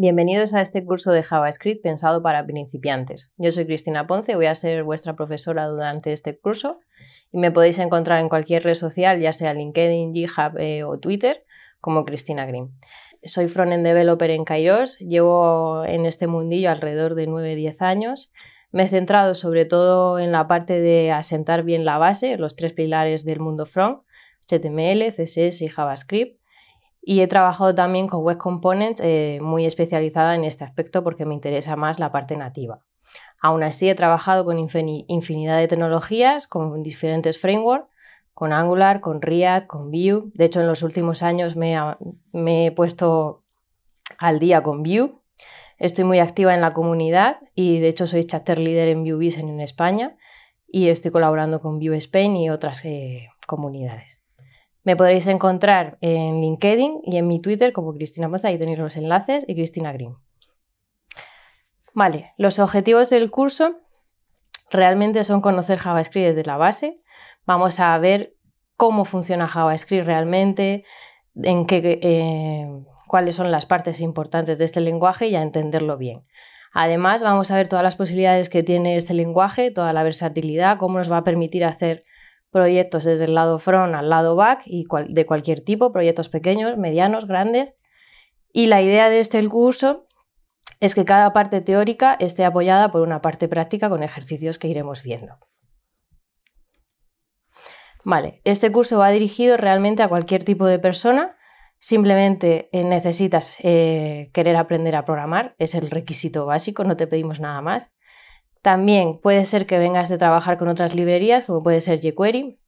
Bienvenidos a este curso de JavaScript pensado para principiantes. Yo soy Cristina Ponce, voy a ser vuestra profesora durante este curso y me podéis encontrar en cualquier red social, ya sea LinkedIn, GitHub eh, o Twitter, como Cristina Green. Soy frontend developer en Kairos, llevo en este mundillo alrededor de 9-10 años. Me he centrado sobre todo en la parte de asentar bien la base, los tres pilares del mundo front, HTML, CSS y JavaScript y he trabajado también con Web Components eh, muy especializada en este aspecto porque me interesa más la parte nativa. Aún así he trabajado con infinidad de tecnologías, con diferentes frameworks, con Angular, con React, con Vue. De hecho, en los últimos años me, he puesto al día con Vue. Estoy muy activa en la comunidad y de hecho soy chapter leader en Vue en España y estoy colaborando con Vue Spain y otras eh, comunidades. Me podréis encontrar en LinkedIn y en mi Twitter como Cristina Moza, ahí tenéis los enlaces, y Cristina Green. Vale, los objetivos del curso realmente son conocer JavaScript desde la base. Vamos a ver cómo funciona JavaScript realmente, en qué, eh, cuáles son las partes importantes de este lenguaje y a entenderlo bien. Además, vamos a ver todas las posibilidades que tiene este lenguaje, toda la versatilidad, cómo nos va a permitir hacer proyectos desde el lado front al lado back y de cualquier tipo, proyectos pequeños, medianos, grandes. Y la idea de este curso es que cada parte teórica esté apoyada por una parte práctica con ejercicios que iremos viendo. Vale, este curso va dirigido realmente a cualquier tipo de persona. Simplemente eh, necesitas eh, querer aprender a programar, es el requisito básico, no te pedimos nada más. También puede ser que vengas de trabajar con otras librerías, como puede ser jQuery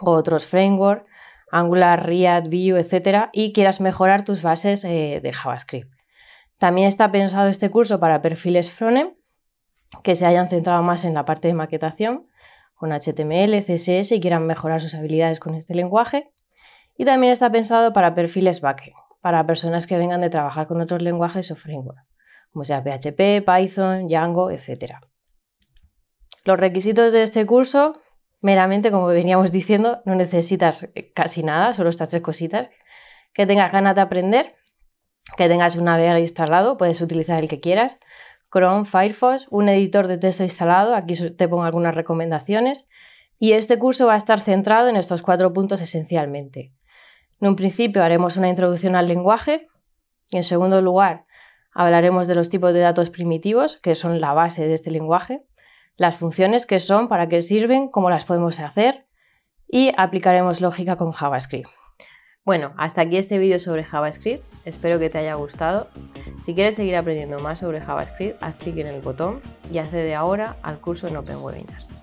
o otros frameworks, Angular, React, Vue, etc. y quieras mejorar tus bases eh, de JavaScript. También está pensado este curso para perfiles frontend que se hayan centrado más en la parte de maquetación con HTML, CSS y quieran mejorar sus habilidades con este lenguaje. Y también está pensado para perfiles backend, para personas que vengan de trabajar con otros lenguajes o frameworks, como sea PHP, Python, Django, etc. Los requisitos de este curso, meramente, como veníamos diciendo, no necesitas casi nada, solo estas tres cositas. Que tengas ganas de aprender, que tengas un navegador instalado, puedes utilizar el que quieras. Chrome, Firefox, un editor de texto instalado, aquí te pongo algunas recomendaciones. Y este curso va a estar centrado en estos cuatro puntos esencialmente. En un principio haremos una introducción al lenguaje. Y en segundo lugar, hablaremos de los tipos de datos primitivos, que son la base de este lenguaje las funciones que son, para qué sirven, cómo las podemos hacer y aplicaremos lógica con JavaScript. Bueno, hasta aquí este vídeo sobre JavaScript, espero que te haya gustado. Si quieres seguir aprendiendo más sobre JavaScript, haz clic en el botón y accede ahora al curso en Open Webinars.